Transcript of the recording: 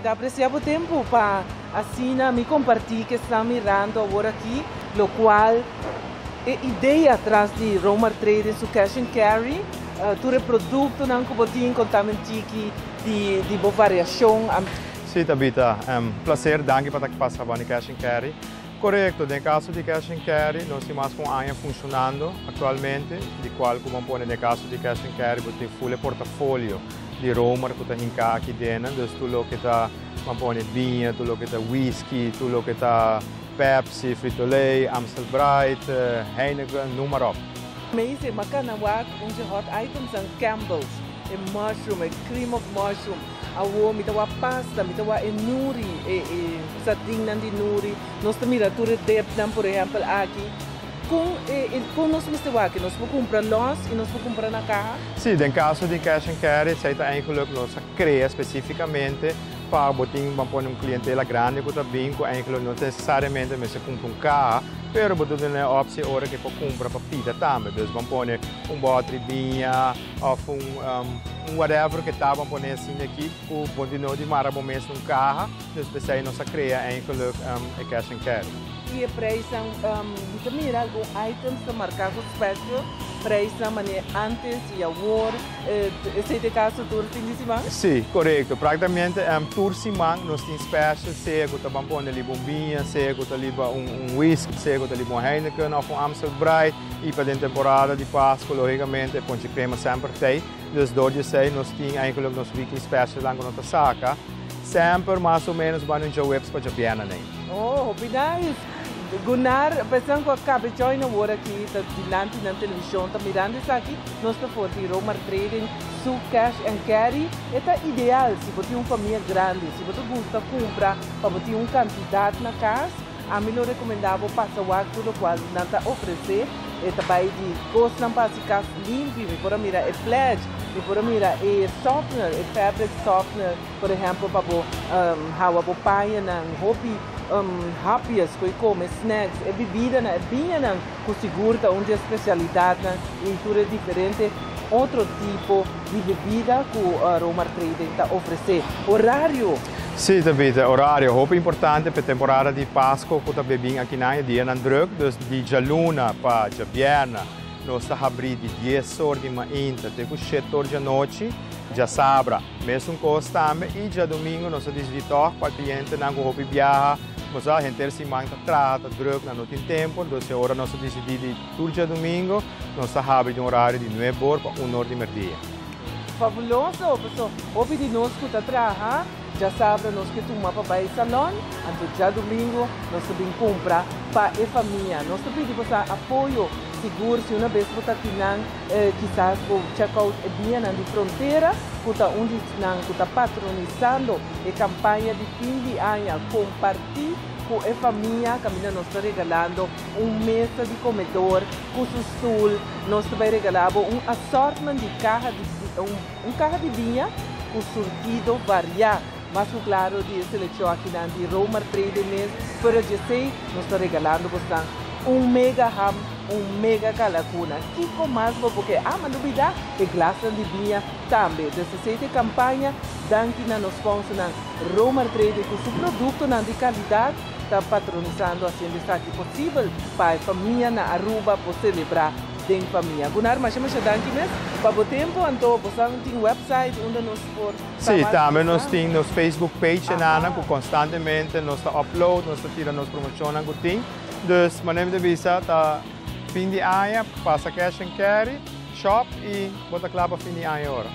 me dá apreciado tempo para assim me compartilhar que está mirando agora aqui, o qual é ideia atrás de Roma Trade su cash and carry, uh, tu produto não que botin contamenti de de boa variação. Sim, Tabita, um prazer, danke para que passa a cash and carry. Correto, no caso de cash and carry, nós temos a funcionando atualmente, de qual como pone no caso de cash and carry, você tem full portfólio Roma que está hinca aqui dentro, então tudo que está, pone vinho, tudo que está whisky, tudo que está Pepsi, Frito-Lay, Amstel Bright, eh, Heineken, noem maar op. Amazing, makana wak onze hot items ang Campbell's, e mushroom, e cream of mushroom. Awo, mitawa pasta, mitawa e nuri, e, e sardina di nuri. Nós miratura dep, por exemplo, aqui. Com, com nós mistawa, que nós vamos comprar nós e nós vamos comprar na carro? Sim, no caso de cash and carry, se está eigenlijk nós cria especificamente para botin pôr um clientela grande que também que eigenlijk não necessariamente mas compra um carro pero botin uma opção hora que para comprar para pida também então vamos pôr um bote vinha ou um, um, whatever que estava pôr assim aqui o botin de mara bom um carro então especialmente nossa cria eigenlijk um, cash and carry preço um, também algum items que marcado special preço maneira antes e agora eh, esse é caso de semana? Sim, correto. Praticamente um, tour semana nós temos special, seja que estamos pondo ali bombinha, seja que ali um, um whisky, seja que ali um Heineken ou um Amstel Bright e para a temporada de Páscoa, logicamente, ponte crema sempre tem. Dus door je zei, nós temos eigenlijk nos weekly special lang nossa saca, sempre mais ou menos para um webs para a piana nem. Oh, be nice. Gunnar, pensando que acaba de na hora aqui, tá dilante na televisão, tá mirando isso aqui, nós estamos fazendo Roma Trading, su cash and carry, é ideal se você tem uma família grande, se você gosta de comprar para você uma quantidade na casa, a mim eu recomendava passar o tudo qual não está oferecer, é também de gosto não para ficar limpo, me por mirar é pledge, me por mirar é softener, é fabric softener, por exemplo, para um, how a paia na hobby um, rápidas que come, snacks, é bebida, né? Vinha né? com segura, onde a especialidade né? e tudo é diferente. Outro tipo de bebida que uh, Roma Trading está oferecendo. Horário. Sim, David, horário. Hoop importante para a temporada de Páscoa, que está bebendo aqui na dia na dus de jaluna para jabiana, nós abrindo de 10 horas de manhã até 7 horas da noite, já sabra, mesmo também, e já domingo nós desviamos para o cliente não roupa viajar Mas a gente se manta trata, druk, não tem tempo, então agora nós decidimos todo domingo, nós abrimos um horário de 9 horas para 1 hora de meio-dia. Fabuloso, pessoal. Ouvi de nós que está trabalhando, já sabe nós que tomamos para o salão, então já domingo nós também comprar para a família. Nós pedimos apoio seguro se uma vez você tem eh, quizás o check-out bem na fronteira, kuta onde nang kuta patronizando a campanha de fim de ano, compartilhar com a família, caminha nós está regalando um mesa de comedor, com o sul, nós vai regalar um assortment de carro de um, um carro de vinha, com surtido variado mas claro de seleção aqui na de Roma Trade mês, para dizer, nós está regalando bastante um mega ham, um mega calacuna. Kiko mais porque há uma dúvida e glaça de vinha também. Dessa campanha, danke na nos sponsor na Roma Trade com seu produto na de qualidade está patronizando assim destaque possível para a família na Aruba para celebrar em família. Gunnar, mas chama danke mesmo. Para o tempo, então, você tem website onde nos for. Sim, também nós temos nos Facebook page na que constantemente nós upload, nós tiramos promoção que tem. Dus mijn neem de visa, ta fim de passa cash and carry, shop e bota clapa fim de ano.